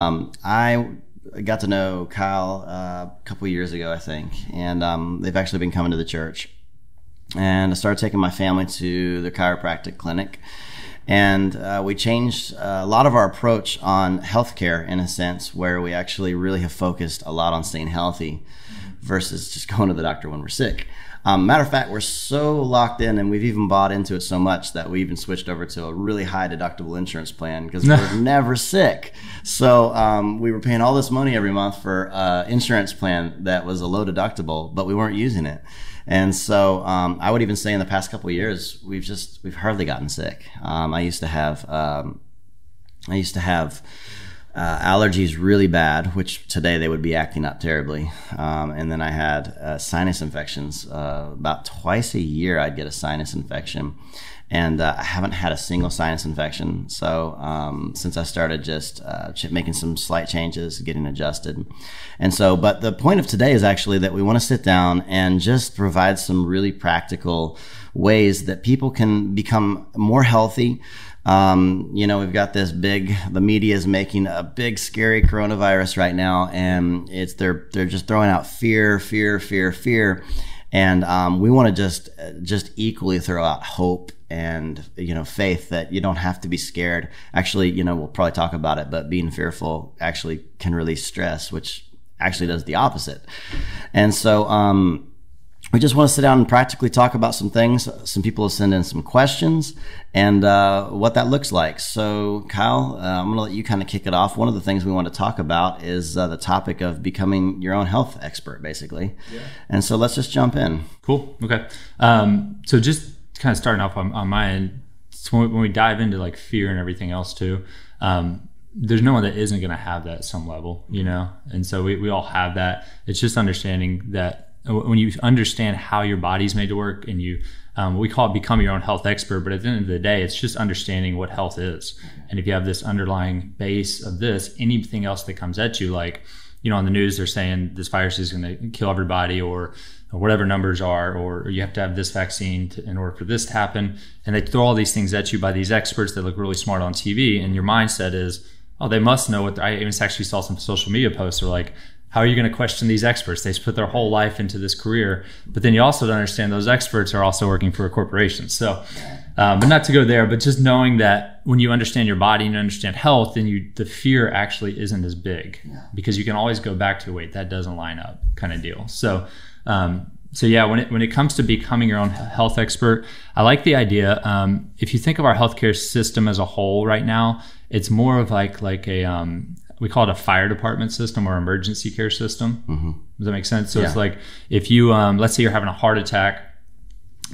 Um, I got to know Kyle uh, a couple years ago, I think, and um, they've actually been coming to the church. And I started taking my family to the chiropractic clinic. And uh, we changed uh, a lot of our approach on healthcare in a sense, where we actually really have focused a lot on staying healthy versus just going to the doctor when we're sick. Um, matter of fact, we're so locked in and we've even bought into it so much that we even switched over to a really high deductible insurance plan because we're never sick. So um, we were paying all this money every month for uh, insurance plan that was a low deductible, but we weren't using it. And so um, I would even say in the past couple years, we've just we've hardly gotten sick. Um, I used to have um, I used to have uh, allergies really bad, which today they would be acting up terribly. Um, and then I had uh, sinus infections. Uh, about twice a year, I'd get a sinus infection. And uh, I haven't had a single sinus infection. So um, since I started just uh, making some slight changes, getting adjusted. And so, but the point of today is actually that we want to sit down and just provide some really practical ways that people can become more healthy um, you know, we've got this big. The media is making a big, scary coronavirus right now, and it's they're they're just throwing out fear, fear, fear, fear, and um, we want to just just equally throw out hope and you know faith that you don't have to be scared. Actually, you know, we'll probably talk about it, but being fearful actually can release stress, which actually does the opposite. And so, um, we just want to sit down and practically talk about some things. Some people have sent in some questions and uh, what that looks like. So, Kyle, uh, I'm going to let you kind of kick it off. One of the things we want to talk about is uh, the topic of becoming your own health expert, basically. Yeah. And so, let's just jump in. Cool. Okay. Um, so, just kind of starting off on, on my end, so when, we, when we dive into like fear and everything else too, um, there's no one that isn't going to have that at some level, you know? And so we, we all have that. It's just understanding that when you understand how your body's made to work and you um, we call it become your own health expert but at the end of the day it's just understanding what health is. And if you have this underlying base of this anything else that comes at you like you know on the news they're saying this virus is going to kill everybody or, or, whatever numbers are or you have to have this vaccine to, in order for this to happen. And they throw all these things at you by these experts that look really smart on tv and your mindset is oh they must know what i actually saw some social media posts are like how are you going to question these experts? They put their whole life into this career, but then you also don't understand those experts are also working for a corporation. So, um, but not to go there, but just knowing that when you understand your body and you understand health, then you the fear actually isn't as big because you can always go back to wait that doesn't line up kind of deal. So, um, so yeah, when it when it comes to becoming your own health expert, I like the idea. Um, if you think of our healthcare system as a whole right now, it's more of like like a um, we call it a fire department system or emergency care system. Mm-hmm. Does that make sense? So yeah. it's like if you, um, let's say you're having a heart attack,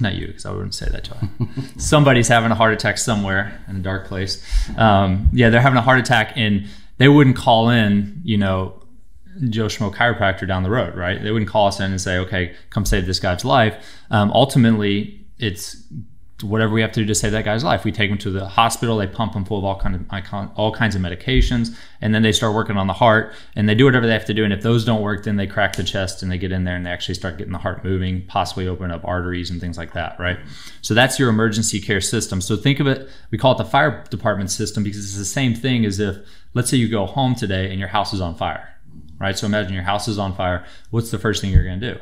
not you, because I wouldn't say that to you. Somebody's having a heart attack somewhere in a dark place. Um, yeah, they're having a heart attack and they wouldn't call in, you know, Joe Schmo chiropractor down the road, right? They wouldn't call us in and say, okay, come save this guy's life. Um, ultimately, it's whatever we have to do to save that guy's life. We take him to the hospital. They pump him full of all kind of all kinds of medications, and then they start working on the heart. And they do whatever they have to do. And if those don't work, then they crack the chest and they get in there and they actually start getting the heart moving, possibly open up arteries and things like that. Right. So that's your emergency care system. So think of it. We call it the fire department system because it's the same thing as if, let's say, you go home today and your house is on fire. Right. So imagine your house is on fire. What's the first thing you're going to do?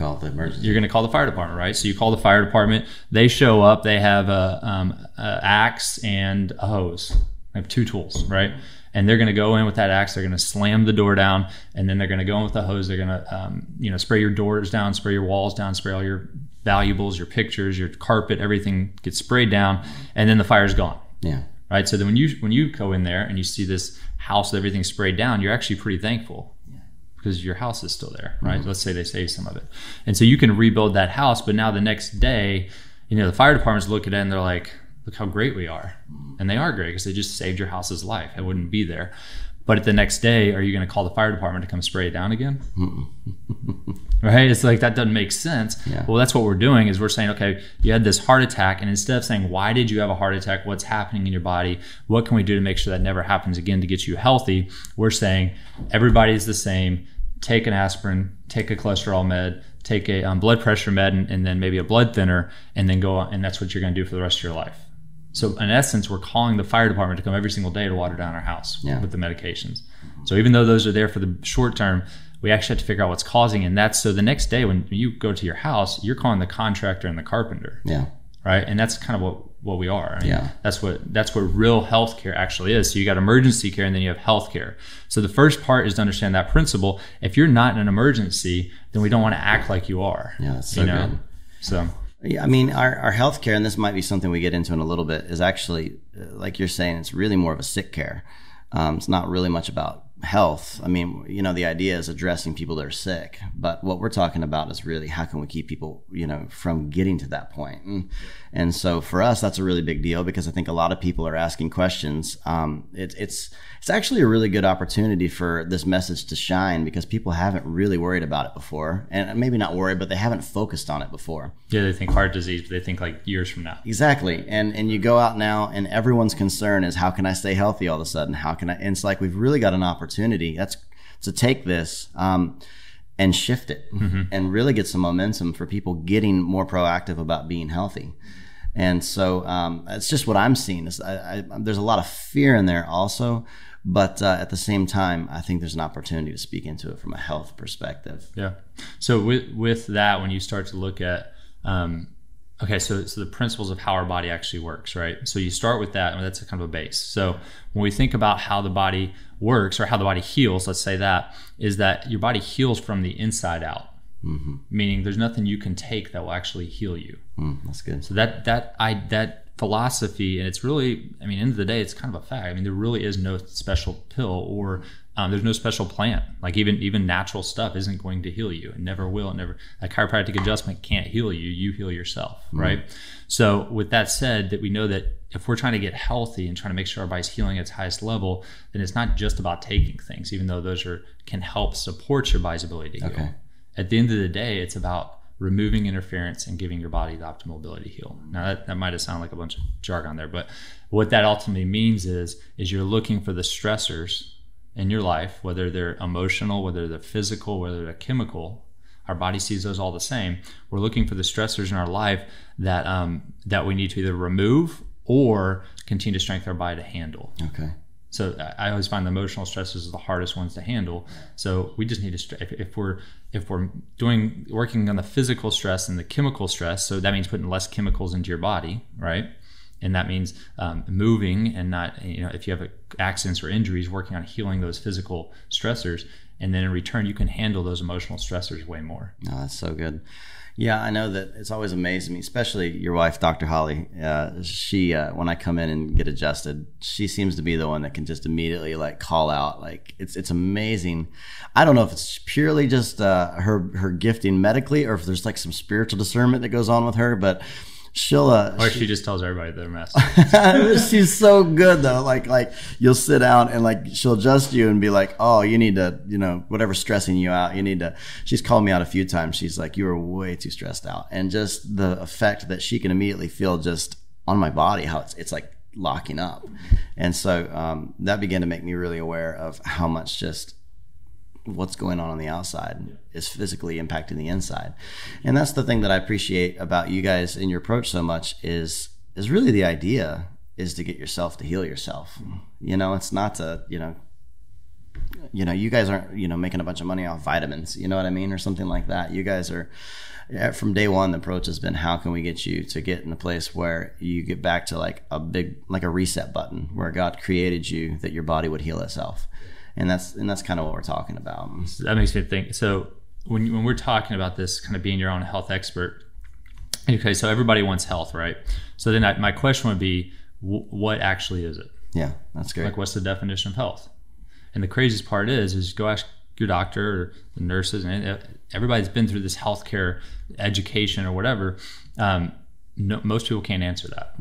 Call the emergency. You're going to call the fire department, right? So you call the fire department. They show up. They have a, um, a axe and a hose. They have two tools, right? And they're going to go in with that axe. They're going to slam the door down, and then they're going to go in with the hose. They're going to, um, you know, spray your doors down, spray your walls down, spray all your valuables, your pictures, your carpet, everything gets sprayed down, and then the fire's gone. Yeah. Right. So then when you when you go in there and you see this house with everything sprayed down, you're actually pretty thankful because your house is still there, right? Mm-hmm. Let's say they save some of it. And so you can rebuild that house, but now the next day, you know, the fire department's looking at it and they're like, look how great we are. And they are great because they just saved your house's life. It wouldn't be there. But the next day, are you going to call the fire department to come spray it down again? right? It's like that doesn't make sense. Yeah. Well, that's what we're doing is we're saying, okay, you had this heart attack, and instead of saying why did you have a heart attack, what's happening in your body, what can we do to make sure that never happens again to get you healthy? We're saying everybody's the same. Take an aspirin, take a cholesterol med, take a um, blood pressure med, and, and, then maybe a blood thinner, and then go on, and that's what you're going to do for the rest of your life So in essence, we're calling the fire department to come every single day to water down our house Yeah. with the medications. So even though those are there for the short term, we actually have to figure out what's causing. it. And that's so the next day when you go to your house, you're calling the contractor and the carpenter, Yeah. right? And that's kind of what what we are. I mean, Yeah. That's what that's what real healthcare actually is. So you got emergency care and then you have healthcare. So the first part is to understand that principle. If you're not in an emergency, then we don't want to act like you are. Yeah, so you know. good. So Yeah, I mean, our, our healthcare, and this might be something we get into in a little bit, is actually, uh, like you're saying, it's really more of a sick care. Um, it's not really much about health. I mean, you know, the idea is addressing people that are sick, but what we're talking about is really how can we keep people, you know, from getting to that point. And, and so for us, that's a really big deal because I think a lot of people are asking questions. Um, it, it's it's actually a really good opportunity for this message to shine because people haven't really worried about it before, and maybe not worried, but they haven't focused on it before. yeah, they think heart disease, but they think like years from now. Exactly. And and you go out now and everyone's concern is how can I stay healthy all of a sudden? How can I and it's like we've really got an opportunity. That's to take this um, and shift it and really get some momentum for people getting more proactive about being healthy. And so um, it's just what I'm seeing. Is I, I, there's a lot of fear in there also, but uh, at the same time, I think there's an opportunity to speak into it from a health perspective. Yeah. So with with that, when you start to look at, um, okay, so so the principles of how our body actually works, right? So you start with that, and that's a kind of a base. So when we think about how the body works or how the body heals, let's say that is that your body heals from the inside out, meaning there's nothing you can take that will actually heal you. Mm, that's good. So that that I that philosophy, and it's really, I mean, end of the day, it's kind of a fact. I mean, there really is no special pill or um, there's no special plant. Like even even natural stuff isn't going to heal you. It never will. It never. A chiropractic adjustment can't heal you. You heal yourself, right? So with that said, that we know that if we're trying to get healthy and trying to make sure our body's healing at its highest level, then it's not just about taking things, even though those are can help support your body's ability to heal. Okay. At the end of the day, it's about removing interference and giving your body the optimal ability to heal. Now that, that might have sounded like a bunch of jargon there, but what that ultimately means is is you're looking for the stressors in your life, whether they're emotional, whether they're physical, whether they're chemical. Our body sees those all the same. We're looking for the stressors in our life that um, that we need to either remove or continue to strengthen our body to handle. Okay. So I always find the emotional stresses are the hardest ones to handle. So we just need to if, if we're if we're doing working on the physical stress and the chemical stress. So that means putting less chemicals into your body, right? And that means um, moving and not you know if you have accidents or injuries, working on healing those physical stressors, and then in return you can handle those emotional stressors way more. No, that's so good. Yeah, I know that it's always amazed me, especially your wife, Dr. Holly. Uh, she, uh, when I come in and get adjusted, she seems to be the one that can just immediately like call out. Like it's it's amazing. I don't know if it's purely just uh, her her gifting medically, or if there's like some spiritual discernment that goes on with her. But she'll uh, Or she just tells everybody they're a mess. she's so good though. Like like you'll sit down and like she'll adjust you and be like, oh, you need to, you know, whatever's stressing you out, you need to. She's called me out a few times. She's like, you are way too stressed out, and just the effect that she can immediately feel just on my body, how it's it's like locking up, and so um, that began to make me really aware of how much just what's going on on the outside is physically impacting the inside. And that's the thing that i appreciate about you guys and your approach so much is is really the idea is to get yourself to heal yourself. You know it's not to you know you know you guys aren't you know making a bunch of money off vitamins you know what i mean or something like that. You guys are from day one the approach has been how can we get you to get in a place where you get back to like a big like a reset button where god created you that your body would heal itself and that's and that's kind of what we're talking about that makes me think. So when when we're talking about this, kind of being your own health expert. Okay, so everybody wants health, right? So then I, my question would be, wh- what actually is it? yeah that's great Like, what's the definition of health? And the craziest part is, is go ask your doctor or the nurses, and everybody's been through this healthcare education or whatever. Um, no, most people can't answer that.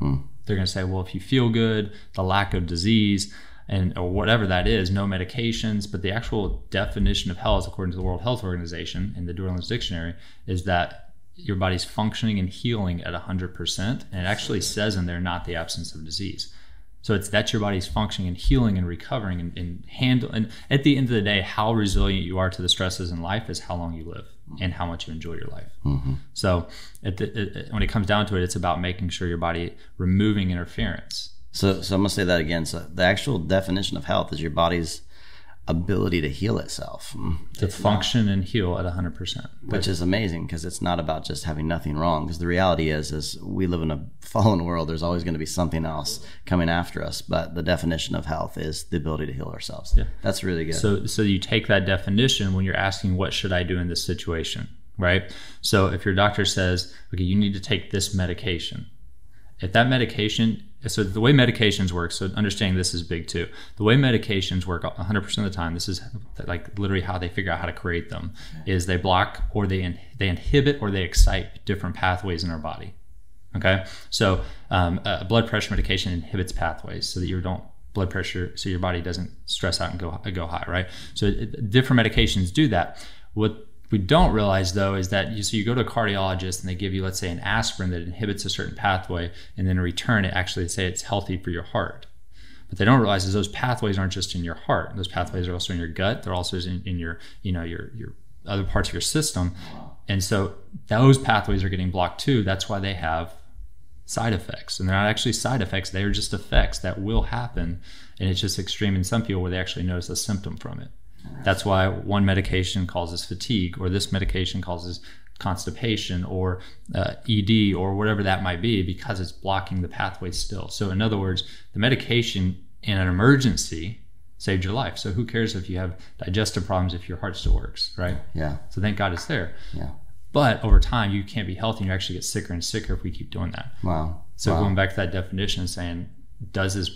They're going to say, well, if you feel good, the lack of disease, and or whatever that is, no medications. But the actual definition of health, according to the World Health Organization in the Dorland's Dictionary, is that your body's functioning and healing at 100%. And it actually says in there, not the absence of disease. So it's that your body's functioning and healing and recovering and, and handle. And at the end of the day, how resilient you are to the stresses in life is how long you live and how much you enjoy your life. Mm-hmm. So at the, it, when it comes down to it, it's about making sure your body removing interference. So, so I'm gonna say that again. So the actual definition of health is your body's ability to heal itself, to function and heal at 100%. which is amazing because it's not about just having nothing wrong. Because the reality is, is we live in a fallen world. There's always going to be something else coming after us. But the definition of health is the ability to heal ourselves. Yeah. That's really good. So, so you take that definition when you're asking, what should I do in this situation? Right. So if your doctor says, okay, you need to take this medication, if that medication, so the way medications work, so understanding this is big too. The way medications work 100% of the time, this is like literally how they figure out how to create them, is they block or they, in, they inhibit or they excite different pathways in our body. Okay. So um, a blood pressure medication inhibits pathways so that you don't blood pressure, so your body doesn't stress out and go, go high, right? So it, different medications do that. What we don't realize though is that you so you go to a cardiologist and they give you let's say an aspirin that inhibits a certain pathway and then in return it actually say it's healthy for your heart. But they don't realize is those pathways aren't just in your heart. Those pathways are also in your gut. They're also in, in your you know your your other parts of your system. And so those pathways are getting blocked too. That's why they have side effects. And they're not actually side effects. They're just effects that will happen. And it's just extreme in some people where they actually notice a symptom from it that's why one medication causes fatigue, or this medication causes constipation, or uh, ED, or whatever that might be, because it's blocking the pathway still. So, in other words, the medication in an emergency saved your life. So, who cares if you have digestive problems if your heart still works, right? Yeah. So, thank God it's there. Yeah. But over time, you can't be healthy and you actually get sicker and sicker if we keep doing that. Wow. So, wow. going back to that definition, saying, does this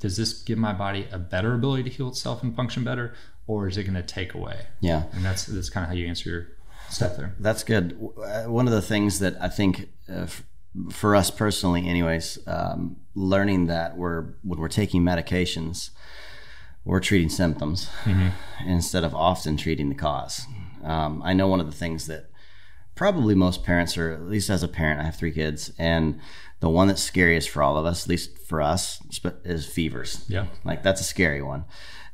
does this give my body a better ability to heal itself and function better or is it going to take away Yeah. and that's that's kind of how you answer your stuff there That's good. Uh, One of the things that I think uh, for us personally, anyways, um, learning that we're when we're taking medications, we're treating symptoms instead of often treating the cause. Um, I know one of the things that probably most parents, or at least as a parent, I have three kids, and the one that's scariest for all of us, at least for us, is fevers. yeah Like that's a scary one.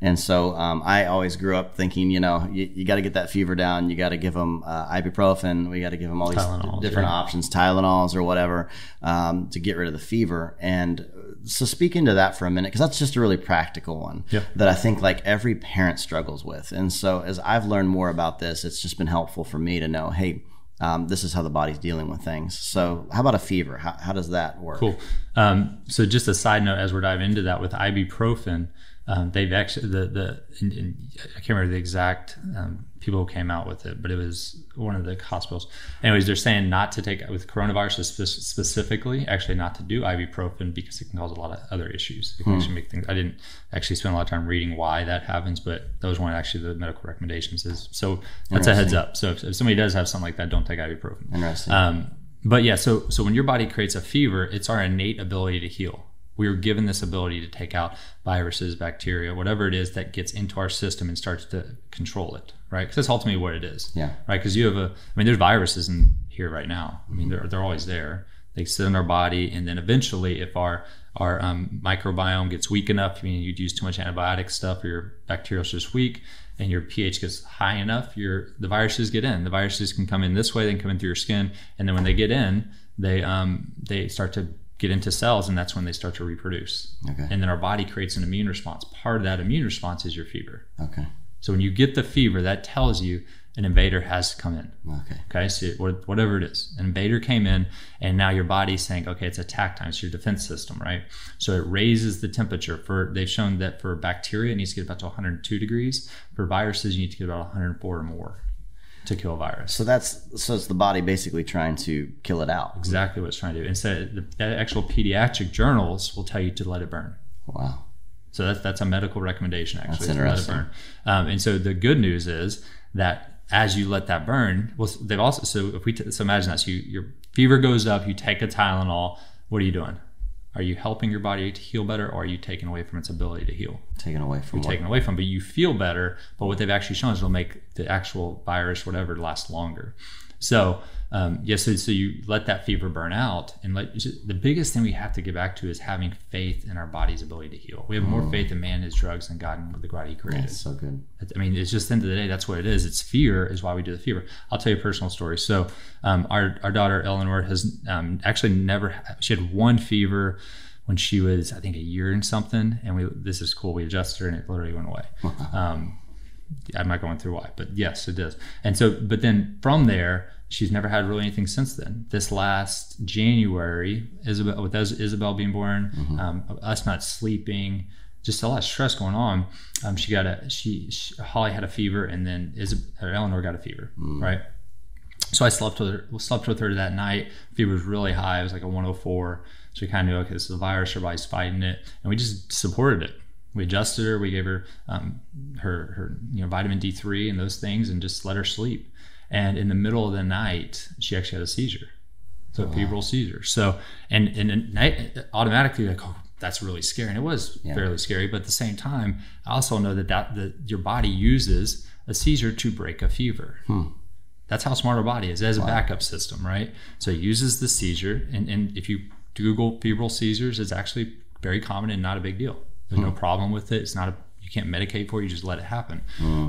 And so um, I always grew up thinking, you know, you, you got to get that fever down. You got to give them uh, ibuprofen. We got to give them all these Tylenols, different yeah. options, Tylenols or whatever, um, to get rid of the fever. And so speak into that for a minute, because that's just a really practical one Yep. that I think like every parent struggles with. And so as I've learned more about this, it's just been helpful for me to know, hey, um, this is how the body's dealing with things. So how about a fever? How, how does that work? cool um, so just a side note as we're diving into that with ibuprofen um, they've actually the the I can't remember the exact um, people who came out with it, but it was one of the hospitals. Anyways, they're saying not to take with coronavirus specifically, actually not to do ibuprofen because it can cause a lot of other issues. It can actually make things. I didn't actually spend a lot of time reading why that happens, but that was one of actually the medical recommendations. Is so that's a heads up. So if, if somebody does have something like that, don't take ibuprofen. Interesting. Um, but yeah, so so when your body creates a fever, it's our innate ability to heal. We were given this ability to take out viruses, bacteria, whatever it is that gets into our system and starts to control it, right? Because that's ultimately what it is, Yeah. right? Because you have a, I mean, there's viruses in here right now. I mean, they're they're always there. They sit in our body, and then eventually, if our our um, microbiome gets weak enough, I mean, you'd use too much antibiotic stuff, or your bacterial is just weak, and your pH gets high enough, your the viruses get in. The viruses can come in this way, they can come in through your skin, and then when they get in, they um, they start to get into cells, and that's when they start to reproduce. Okay. And then our body creates an immune response. Part of that immune response is your fever. Okay. So when you get the fever, that tells you an invader has come in. Okay. Okay, so it- whatever it is, an invader came in, and now your body's saying, okay, it's attack time. It's your defense system, right? So it raises the temperature. For they've shown that for bacteria, it needs to get about to 102 degrees. For viruses, you need to get about 104 or more to kill a virus. So that's so it's the body basically trying to kill it out. Exactly what it's trying to do. Instead, the, the actual pediatric journals will tell you to let it burn. Wow. So that's that's a medical recommendation actually. That's to let it burn. Um, and so the good news is that as you let that burn, well, they've also so if we t- so imagine that so you, your fever goes up, you take a Tylenol. What are you doing? Are you helping your body to heal better, or are you taking away from its ability to heal? Taken away from? Taken away from, but you feel better. But what they've actually shown is it'll make the actual virus, whatever, last longer. So um, yeah, so, so you let that fever burn out, and let the biggest thing we have to get back to is having faith in our body's ability to heal. We have more Mm. faith in man, his drugs, than God and the God He created. That's so good. I mean, it's just the end of the day, that's what it is. It's fear is why we do the fever. I'll tell you a personal story. So, um, our, our daughter Eleanor has um, actually never, she had one fever when she was, I think, a year and something. And we, this is cool. We adjusted her and it literally went away. Um, I'm not going through why, but yes, it is. And so, but then from there, she's never had really anything since then. This last January, Isabel, with Is- Isabel being born, um, us not sleeping, just a lot of stress going on. Um, she got a she, she Holly had a fever, and then Isabel, or Eleanor got a fever, right? So I slept with her, slept with her that night. Fever was really high. It was like a 104. So we kind of knew, okay, this is a virus. Her body's fighting it, and we just supported it. We adjusted her. We gave her um, her her you know vitamin D3 and those things, and just let her sleep. And in the middle of the night, she actually had a seizure, so a febrile seizure. So and and at night automatically like, oh, that's really scary, and it was Yeah. fairly scary. But at the same time, I also know that that that your body uses a seizure to break a fever. That's how smart our body is as a backup system, right? So it uses the seizure, and, and if you Google febrile seizures, it's actually very common and not a big deal. There's no problem with it. It's not a you can't medicate for it. You just let it happen.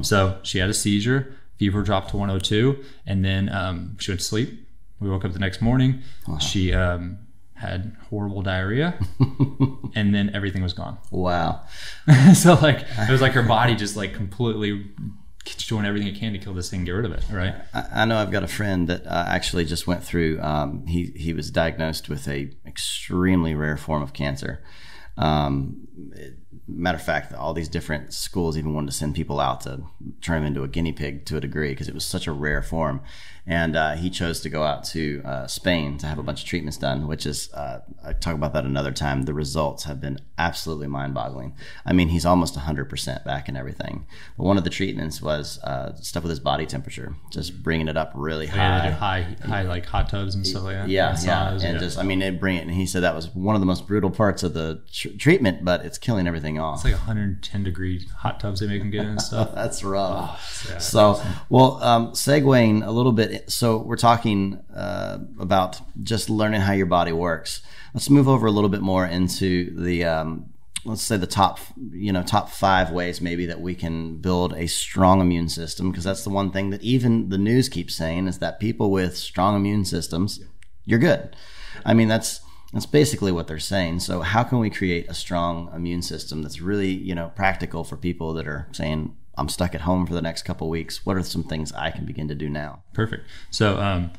So she had a seizure, fever dropped to 102, and then um, she went to sleep. We woke up the next morning. She um, had horrible diarrhea, and then everything was gone. Wow. so like it was like her body just like completely doing everything it can to kill this thing, get rid of it, right? I, I know I've got a friend that uh, actually just went through. Um, he he was diagnosed with a extremely rare form of cancer. Um, it- matter of fact, all these different schools even wanted to send people out to turn him into a guinea pig to a degree because it was such a rare form. And uh, he chose to go out to uh, Spain to have a bunch of treatments done, which is uh, I talk about that another time. The results have been absolutely mind-boggling. I mean, he's almost 100% back and everything. But one of the treatments was uh, stuff with his body temperature, just bringing it up really Yeah, they do high. high, high like hot tubs and stuff like that. Yeah, And yeah, and yeah. just I mean, it bring it. And he said that was one of the most brutal parts of the tr- treatment, but it's killing everything off. it's like 110 degree hot tubs they make him get in and stuff. That's rough. yeah. So, well, um, segueing a little bit. So, we're talking uh, about just learning how your body works. Let's move over a little bit more into the, um, let's say, the top, you know, top five ways maybe that we can build a strong immune system. Because that's the one thing that even the news keeps saying is that people with strong immune systems, you're good. I mean, that's that's basically what they're saying. So, how can we create a strong immune system that's really, you know, practical for people that are saying, "I'm stuck at home for the next couple weeks. What are some things I can begin to do now?" Perfect. So, um,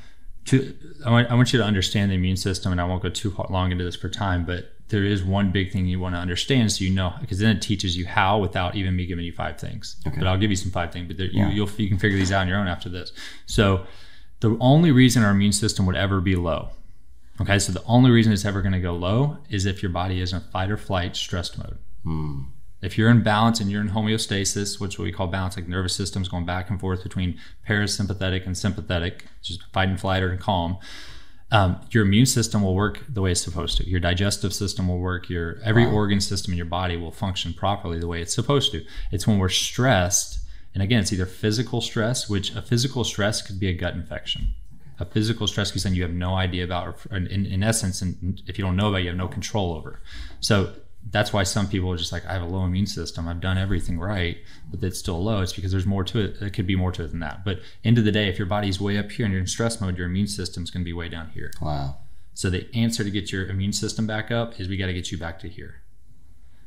to, I, want, I want you to understand the immune system, and I won't go too long into this for time, but there is one big thing you want to understand so you know, because then it teaches you how without even me giving you five things. But I'll give you some five things, but there, Yeah. you, you'll, you can figure these out on your own after this. So, the only reason our immune system would ever be low, okay, so the only reason it's ever going to go low is if your body is in fight or flight stressed mode. If you're in balance and you're in homeostasis, which we call balance, like nervous systems going back and forth between parasympathetic and sympathetic, just fight and flight or calm, um, your immune system will work the way it's supposed to. Your digestive system will work. Your every organ system in your body will function properly the way it's supposed to. It's when we're stressed, and again, it's either physical stress, which a physical stress could be a gut infection. A physical stress is something you have no idea about, or in, in essence, and if you don't know about, it, you have no control over. So that's why some people are just like, I have a low immune system. I've done everything right, but it's still low. It's because there's more to it. It could be more to it than that. But end of the day, if your body's way up here and you're in stress mode, your immune system's going to be way down here. Wow. So the answer to get your immune system back up is we got to get you back to here.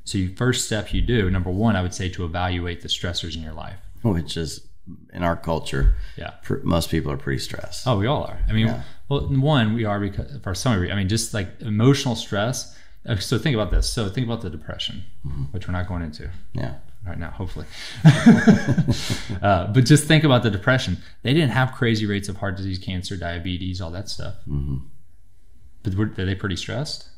So you first step you do, number one, I would say to evaluate the stressors in your life. Which is in our culture, Yeah. pr- most people are pretty stressed. Oh, we all are. I mean, Yeah. well, one, we are because for some reason. I mean, just like emotional stress. So think about this. So think about the depression, which we're not going into Yeah. right now, hopefully. uh, but just think about the depression. They didn't have crazy rates of heart disease, cancer, diabetes, all that stuff. But were, were they pretty stressed?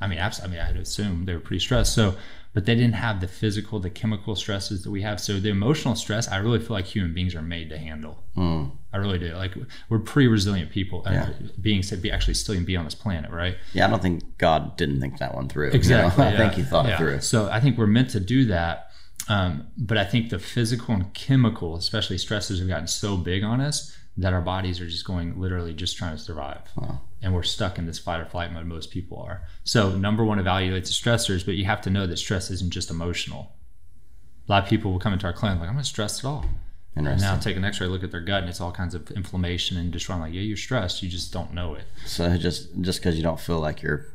I mean, abs- I mean, I'd assume they were pretty stressed. So, but they didn't have the physical, the chemical stresses that we have. So the emotional stress, I really feel like human beings are made to handle. Mm. I really do. Like we're pretty resilient people, uh, Yeah. beings to be actually still be on this planet, right? Yeah, I don't think God didn't think that one through. you know? Exactly. I yeah. think He thought Yeah. it through. So I think we're meant to do that. Um, but I think the physical and chemical, especially stresses, have gotten so big on us that our bodies are just going literally just trying to survive. Wow. And we're stuck in this fight or flight mode, most people are. So, number one, evaluate the stressors, but you have to know that stress isn't just emotional. A lot of people will come into our clinic like, I'm not stressed at all. And now take an x ray, look at their gut, and it's all kinds of inflammation and just I'm like, yeah, you're stressed. You just don't know it. So just just because you don't feel like you're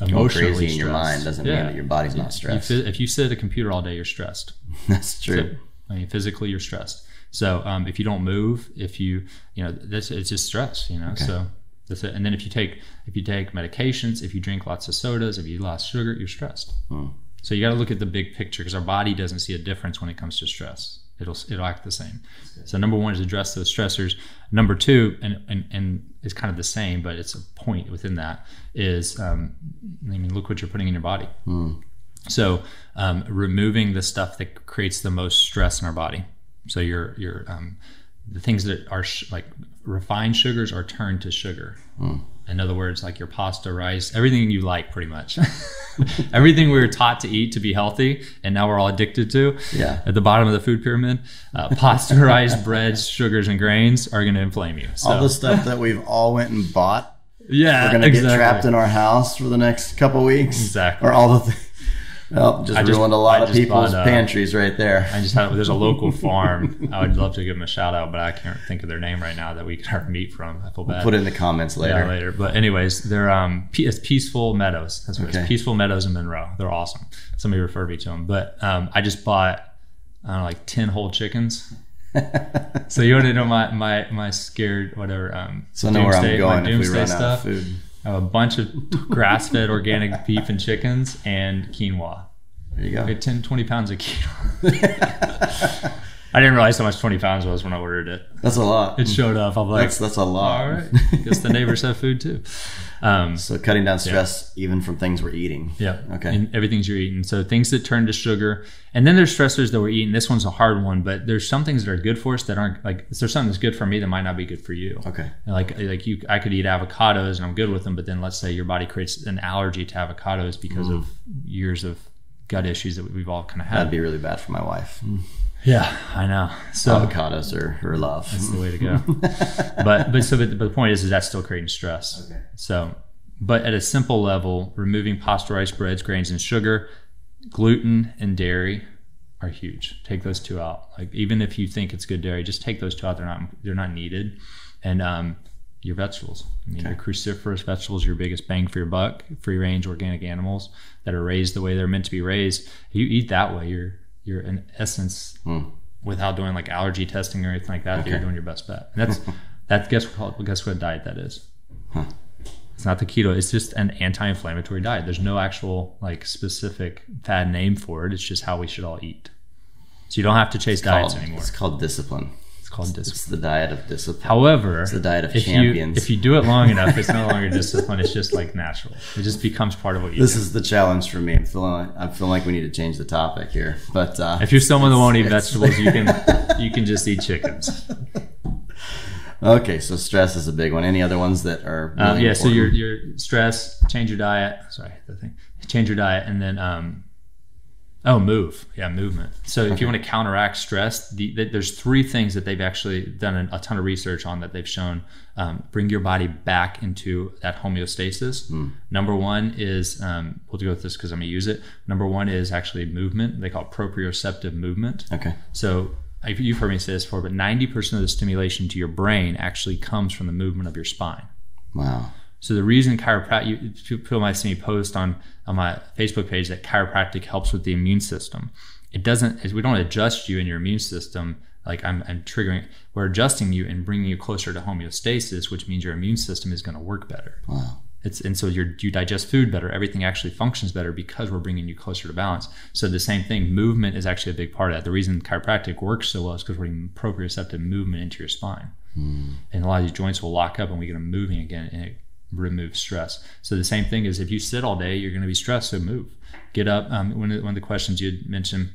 Emotionally crazy in your mind doesn't Yeah. mean that your body's not stressed. if you sit at a computer all day, you're stressed. That's true. I mean, physically, you're stressed. So um, if you don't move, if you, you know, this it's just stress. You know, so that's it. And then if you take if you take medications, if you drink lots of sodas, if you eat lots sugar, you're stressed. Hmm. So you got to look at the big picture because our body doesn't see a difference when it comes to stress. It'll it'll act the same. So number one is address those stressors. Number two, and and and it's kind of the same, but it's a point within that is, um, I mean, look what you're putting in your body. So um, removing the stuff that creates the most stress in our body. So your your um, the things that are sh- like refined sugars are turned to sugar. In other words, like your pasta, rice, everything you like, pretty much. everything we were taught to eat to be healthy, and now we're all addicted to. Yeah. At the bottom of the food pyramid, uh, pasta, rice, breads, sugars, and grains are going to inflame you. So, All the stuff that we've all went and bought, yeah, we're gonna exactly. get trapped in our house for the next couple weeks. Exactly. Or all the. Th- well, just I just- ruined a lot I of people's bought, uh, pantries right there. I just had there's a local farm. I would love to give them a shout out, but I can't think of their name right now that we get our meat from. I feel bad. Put it in the comments later. yeah, later. But anyways, they're um, it's Peaceful Meadows. That's what Okay. it's. Peaceful Meadows in Monroe. They're awesome. Somebody referred me to them. But um, I just bought I don't know, like ten whole chickens. so you want to know my my my scared whatever. Um, So I know where I'm going if we run out of food. I have a bunch of grass fed organic beef and chickens and quinoa. There you go. I get 10, 20 pounds of quinoa. I didn't realize how much 20 pounds was when I ordered it. That's a lot. It showed up. I'm like, That's that's a lot. all right. Guess the neighbors have food too. Um, So cutting down stress even from things we're eating. yeah. Okay. And everything's you're eating. So things that turn to sugar. And then there's stressors that we're eating. This one's a hard one, but there's some things that are good for us that aren't like, there's something that's good for me that might not be good for you. Okay. Like like you, I could eat avocados and I'm good with them, but then let's say your body creates an allergy to avocados because of years of gut issues that we've all kind of had. That'd be really bad for my wife. Yeah, I know. So Avocados are her love. that's the way to go. but but so but, the point is, is that's still creating stress. Okay. So, but at a simple level, removing pasteurized breads, grains, and sugar, gluten and dairy are huge. Take those two out. Like even if you think it's good dairy, just take those two out. They're not they're not needed. And um, your vegetables. I mean, your cruciferous vegetables, your biggest bang for your buck, free range organic animals that are raised the way they're meant to be raised. You eat that way, you're you're in essence hmm. without doing like allergy testing or anything like that, you're doing your best bet. And that's that guess what guess what diet that is. It's not the keto. It's just an anti-inflammatory diet. There's no actual like specific fad name for it. It's just how we should all eat. So you don't have to chase diets Called- anymore. It's called discipline. It's called discipline. It's the diet of discipline. However, it's the diet of if champions. You, if you do it long enough, it's no longer discipline. It's just like natural. It just becomes part of what you this do. is the challenge for me. I'm feeling like, I'm feeling like we need to change the topic here. But uh, If you're someone that won't eat vegetables, you can you can just eat chickens. okay, so stress is a big one. Any other ones that are really yeah, so your your stress, change your diet. Sorry, the thing. Change your diet, and then um, oh, move. Yeah, movement. So if you want to counteract stress, the, the, there's three things that they've actually done a, ton of research on that they've shown um, bring your body back into that homeostasis. Number one is um, we'll go with this because I'm gonna use it. Number one is actually movement. They call it proprioceptive movement. okay. So you've heard me say this before, but 90% of the stimulation to your brain actually comes from the movement of your spine. Wow. So the reason chiropractic, people might see me post on on my Facebook page that chiropractic helps with the immune system. It doesn't. is We don't adjust you in your immune system. Like I'm, I'm triggering. We're adjusting you and bringing you closer to homeostasis, which means your immune system is going to work better. Wow. It's and so you you digest food better. Everything actually functions better because we're bringing you closer to balance. So the same thing, movement is actually a big part of that. The reason chiropractic works so well is because we're bringing proprioceptive movement into your spine, hmm. and a lot of these joints will lock up and we get them moving again, and it removes stress. So the same thing is if you sit all day, you're going to be stressed. So move, get up. Um, one of the, one of the questions you had mentioned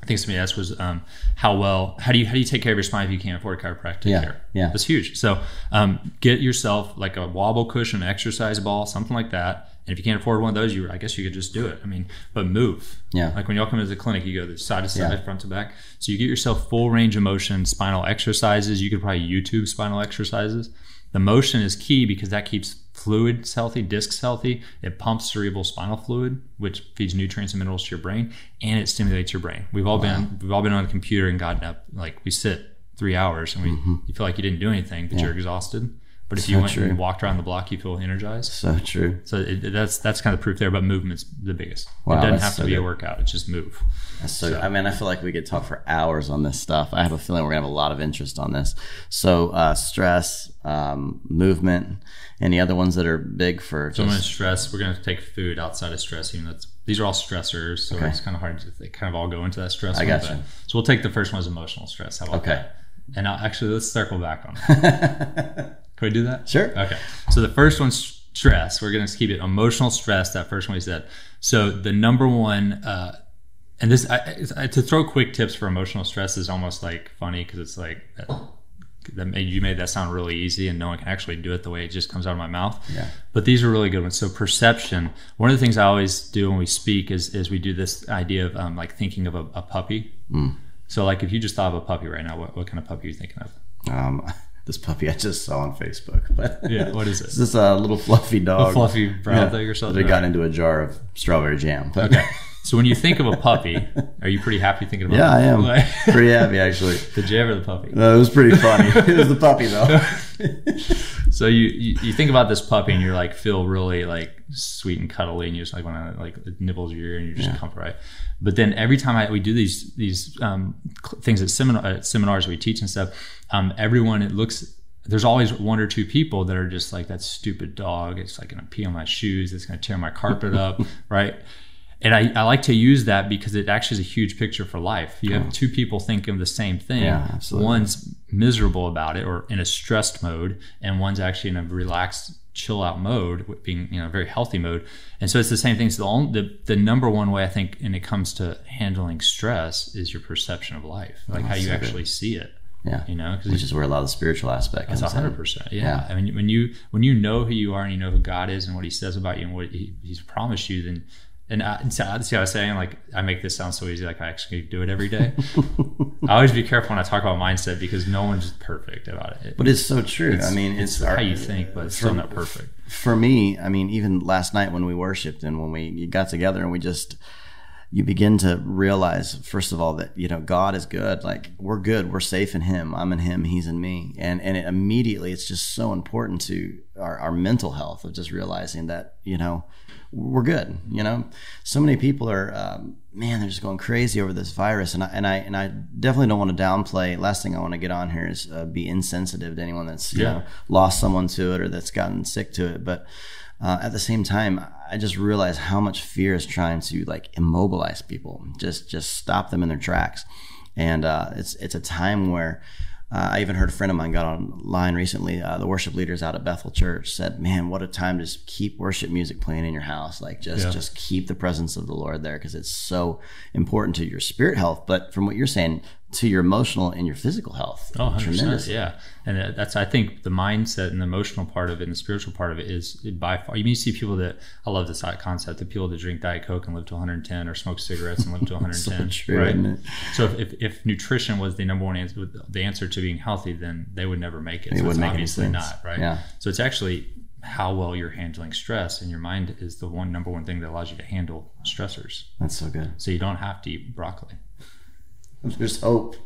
I think somebody asked was um, how well how do you how do you take care of your spine if you can't afford chiropractic Yeah, care? yeah. that's huge. So um, get yourself like a wobble cushion, exercise ball, something like that. And if you can't afford one of those, you I guess you could just do it. I mean, but move. Yeah. Like when y'all come into the clinic, you go the side to side, Yeah. front to back. So you get yourself full range of motion, spinal exercises. You could probably YouTube spinal exercises. The motion is key because that keeps fluids healthy, discs healthy. It pumps cerebral spinal fluid, which feeds nutrients and minerals to your brain, and it stimulates your brain. We've all been we've all been on the computer and gotten up like we sit three hours and we mm-hmm. you feel like you didn't do anything, but you're exhausted. But if you went true. and walked around the block, you feel energized. So true. So it, that's that's kind of proof there. But movement's the biggest. Wow, it doesn't that's have to so be a workout. It's just move. So, I mean, I feel like we could talk for hours on this stuff. I have a feeling we're gonna have a lot of interest on this. So, uh, stress, um, movement, any other ones that are big for So I'm to stress. We're going to take food outside of stress. Even that's these are all stressors, so Okay. it's kind of hard to they kind of all go into that stress. I one, gotcha. So we'll take the first one as emotional stress. How about Okay. that? And I'll, actually, let's circle back on that. Can we do that? Sure. Okay. So the first one's stress. We're going to keep it emotional stress. That first one we said. So the number one, uh, and this I, I, to throw quick tips for emotional stress is almost like funny because it's like that made you made that sound really easy and no one can actually do it the way it just comes out of my mouth. Yeah. But these are really good ones. So perception. One of the things I always do when we speak is is we do this idea of um, like thinking of a, a puppy. Mm. So like if you just thought of a puppy right now, what, what kind of puppy are you thinking of? um, this puppy I just saw on Facebook, but Yeah. What is it's it? this a little fluffy dog, A fluffy brown thing or something? That got into a jar of strawberry jam. But Okay. So when you think of a puppy, are you pretty happy thinking about? yeah, I am pretty happy actually. did you ever the puppy? Uh, it was pretty funny. it was the puppy though. So you, you you think about this puppy and you're like feel really like sweet and cuddly and you just like want to like it nibbles your ear and you're just Yeah. comfort right. But then every time I, we do these these um, things at seminar at seminars we teach and stuff, um, everyone it looks there's always one or two people that are just like that stupid dog. It's like gonna pee on my shoes. It's gonna tear my carpet up, right? And I, I like to use that because it actually is a huge picture for life. You have oh. two people thinking of the same thing. Yeah. One's miserable about it or in a stressed mode, and one's actually in a relaxed, chill out mode, being you know very healthy mode. And so it's the same thing. So the, only, the the number one way I think, when it comes to handling stress, is your perception of life, like oh, how you so good. actually see it. Yeah, You know, because which is where a lot of the spiritual aspect it's comes hundred percent. Yeah. I mean, when you when you know who you are and you know who God is and what He says about you and what he, He's promised you, then and uh, I, so I see what I was saying. Like I make this sound so easy, like I actually do it every day. I always be careful when I talk about mindset because no one's perfect about it. But it's so true. I mean, it's, uh, how you think, but it's still not perfect. for me, I mean, even last night when we worshipped and when we got together and we just, you begin to realize, first of all, that, you know, God is good. Like, we're good. We're safe in Him. I'm in Him. He's in me. And, and it immediately, it's just so important to our, our mental health of just realizing that, you know, we're good. You know, so many people are, um, man, they're just going crazy over this virus, and I and I and I definitely don't want to downplay. Last thing I want to get on here is uh, be insensitive to anyone that's you Yeah. know lost someone to it or that's gotten sick to it. But uh, at the same time, I just realize how much fear is trying to like immobilize people, just just stop them in their tracks. And uh, it's it's a time where uh, I even heard a friend of mine got online recently. Uh, the worship leaders out at Bethel Church said, "Man, what a time to just keep worship music playing in your house. Like just Yeah. just keep the presence of the Lord there because it's so important to your spirit health. But from what you're saying, to your emotional and your physical health. Oh, 100%. Tremendous. Yeah. And uh, that's, I think, the mindset and the emotional part of it and the spiritual part of it is by far. You see people that, I love this concept, the people that drink Diet Coke and live to 110 or smoke cigarettes and live to 110. true, right? So if, if, if nutrition was the number one answer, the answer to being healthy, then they would never make it. It so wouldn't it's make obviously not, right? Yeah. So it's actually how well you're handling stress and your mind is the one number one thing that allows you to handle stressors. That's so good. So you don't have to eat broccoli. There's hope. You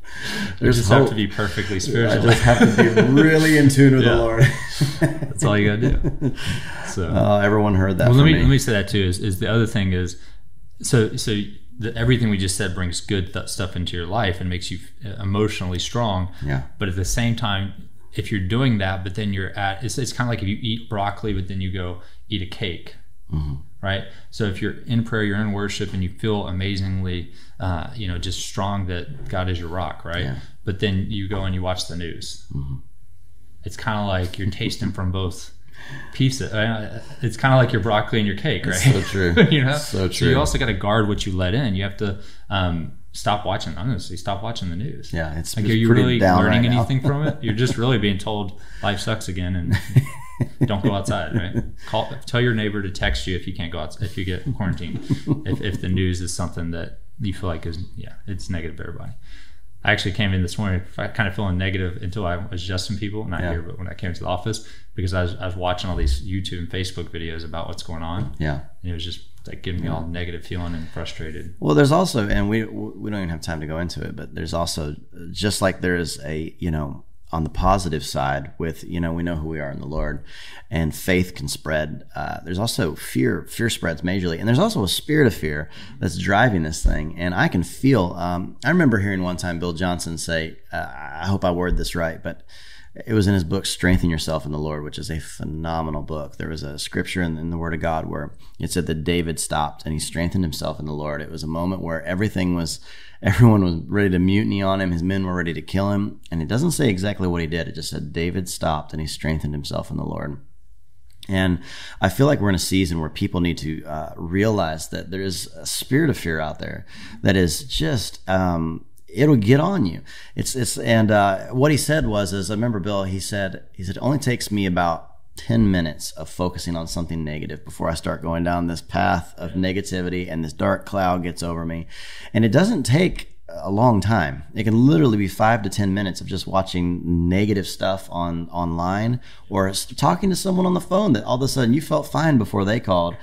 There's just hope. have to be perfectly spiritual. I just have to be really in tune with Yeah. the Lord. That's all you gotta do. So Uh, everyone heard that. well, let me, me. let me say that too. Is, is the other thing is so so the, everything we just said brings good th- stuff into your life and makes you uh, emotionally strong. Yeah. But at the same time, if you're doing that, but then you're at it's, it's kind of like if you eat broccoli, but then you go eat a cake. Mm-hmm. Right. So if you're in prayer, you're in worship, and you feel amazingly, uh, you know, just strong that God is your rock, right? Yeah. But then you go and you watch the news. It's kind of like you're tasting from both pieces. Uh, It's kind of like your broccoli and your cake, right? so true. you know, So So you also got to guard what you let in. You have to, um, stop watching. Say stop watching the news. Yeah, it's, Like, it's are you really learning right anything from it? You're just really being told life sucks again, and don't go outside. Right? Call, tell your neighbor to text you if you can't go outside if you get quarantined. if, if the news is something that you feel like is yeah, it's negative for everybody. I actually came in this morning kind of feeling negative until I was adjusting people, not Yeah. here, but when I came to the office because I was, I was watching all these YouTube and Facebook videos about what's going on, Yeah. and it was just like giving me all negative feeling and frustrated. Well, there's also, and we we don't even have time to go into it, but there's also just like there is a you know on the positive side with you know we know who we are in the Lord, and faith can spread. Uh, there's also fear. Fear spreads majorly, and there's also a spirit of fear that's driving this thing. And I can feel. Um, I remember hearing one time Bill Johnson say, uh, "I hope I word this right," but it was in his book strengthen yourself in the lord which is a phenomenal book there was a scripture in, in the word of god where it said that david stopped and he strengthened himself in the lord it was a moment where everything was everyone was ready to mutiny on him his men were ready to kill him and it doesn't say exactly what he did it just said david stopped and he strengthened himself in the lord and I feel like we're in a season where people need to uh, realize that there is a spirit of fear out there that is just um, it'll get on you. It's it's and uh, what he said was is I remember Bill. He said he said it only takes me about. 10 minutes of focusing on something negative before I start going down this path of negativity and this dark cloud gets over me. And it doesn't take a long time. It can literally be five to ten minutes of just watching negative stuff on online or talking to someone on the phone that all of a sudden you felt fine before they called.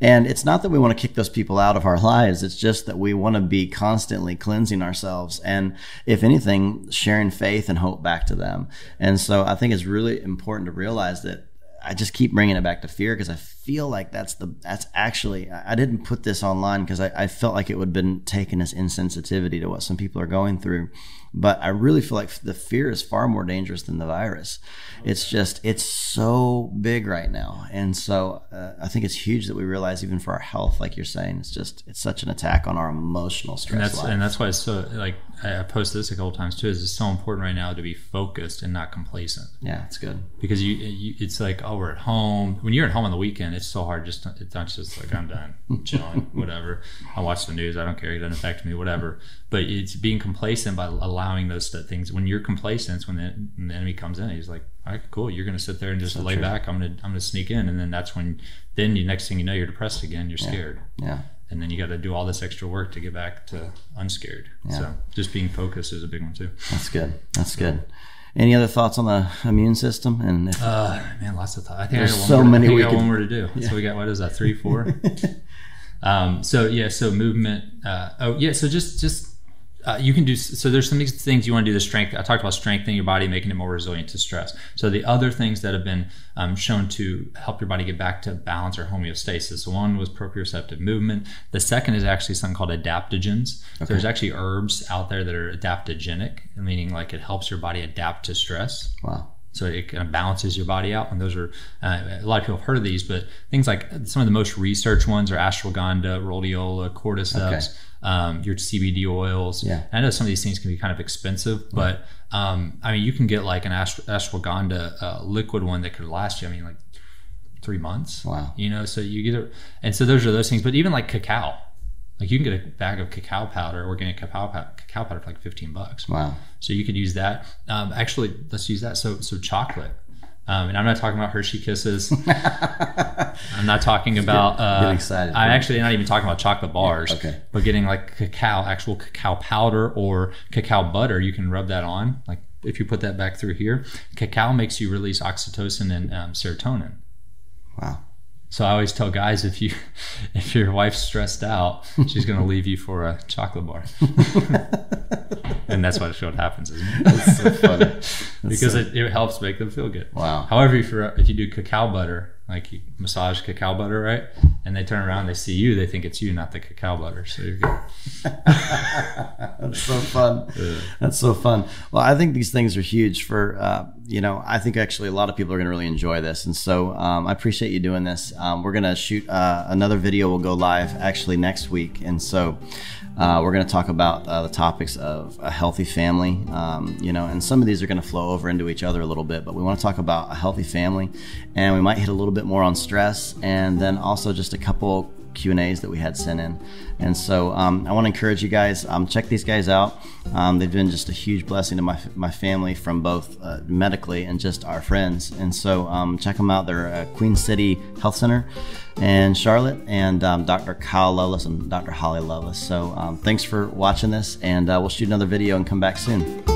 And it's not that we want to kick those people out of our lives. It's just that we want to be constantly cleansing ourselves and, if anything, sharing faith and hope back to them. And so I think it's really important to realize that I just keep bringing it back to fear because I feel like that's the that's actually I didn't put this online because I, I felt like it would have been taken as insensitivity to what some people are going through, but I really feel like the fear is far more dangerous than the virus. It's just it's so big right now, and so uh, I think it's huge that we realize even for our health, like you're saying, it's just it's such an attack on our emotional stress. And that's life. and that's why it's so like I posted this a couple times too. Is it's so important right now to be focused and not complacent yeah, it's good. because you, you it's like oh we're at home when you're at home on the weekend it's so hard just it's not just like I'm done chilling whatever I watch the news I don't care it doesn't affect me whatever but it's being complacent by allowing those things when you're complacent when the, when the enemy comes in he's like all right cool you're gonna sit there and just lay true. back I'm gonna I'm gonna sneak in and then that's when then the next thing you know you're depressed again you're scared Yeah. and then you got to do all this extra work to get back to unscared. Yeah. So just being focused is a big one too. That's good. That's good. Any other thoughts on the immune system? And if, Uh, man, lots of thoughts. I think There's I got so more, many we got could- one more to do. So we got what is that three, four? um, so yeah, so movement. Uh, oh yeah, so just just. Uh, you can do so. There's some things you want to do the strength. I talked about strengthening your body, making it more resilient to stress. So the other things that have been um, shown to help your body get back to balance or homeostasis. One was proprioceptive movement. The second is actually something called adaptogens. So there's actually herbs out there that are adaptogenic, meaning like it helps your body adapt to stress. wow. So it kind of balances your body out. And those are, uh, a lot of people have heard of these, but things like some of the most researched ones are ashwagandha, rhodiola, cordyceps, um, your CBD oils. Yeah. I know some of these things can be kind of expensive, but um, I mean, you can get like an ash- ashwagandha uh, liquid one that could last you, I mean, like three months. Wow. You know, so you get it. And so those are those things. But even like cacao, like you can get a bag of cacao powder, organic cacao, pow- cacao powder for like 15 bucks. Wow. So you could use that. Um, actually, let's use that. So so chocolate. Um, and I'm not talking about Hershey Kisses. I'm not talking about. Uh, Get excited. I'm actually not even talking about chocolate bars. okay. But getting like cacao, actual cacao powder or cacao butter, you can rub that on. Like if you put that back through here, cacao makes you release oxytocin and um, serotonin. Wow. So I always tell guys if you if your wife's stressed out, she's going to leave you for a chocolate bar. and that's what what happens, isn't it? That's so funny. Because so- it, it helps make them feel good. Wow. However, if you if you do cacao butter, like you massage cacao butter, right, and they turn around, they see you, they think it's you, not the cacao butter. So you're good. That's so fun. That's so fun. Well, I think these things are huge for, uh, you know, I think actually a lot of people are going to really enjoy this. And so um, I appreciate you doing this. Um, we're going to shoot uh, another video, will go live actually next week. And so uh, we're going to talk about uh, the topics of a healthy family, um, you know, and some of these are going to flow over into each other a little bit, but we want to talk about a healthy family and we might hit a little bit more on stress and then also just a couple Q and A's that we had sent in. And so um, I want to encourage you guys um, check these guys out. Um, they've been just a huge blessing to my my family from both uh, medically and just our friends. And so um, check them out. They're Queen City Health Center in Charlotte, and um, Dr. Kyle Loveless and Dr. Holly Loveless. So thanks for watching this, and uh, we'll shoot another video and come back soon.